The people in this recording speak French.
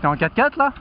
T'es en 4x4 là?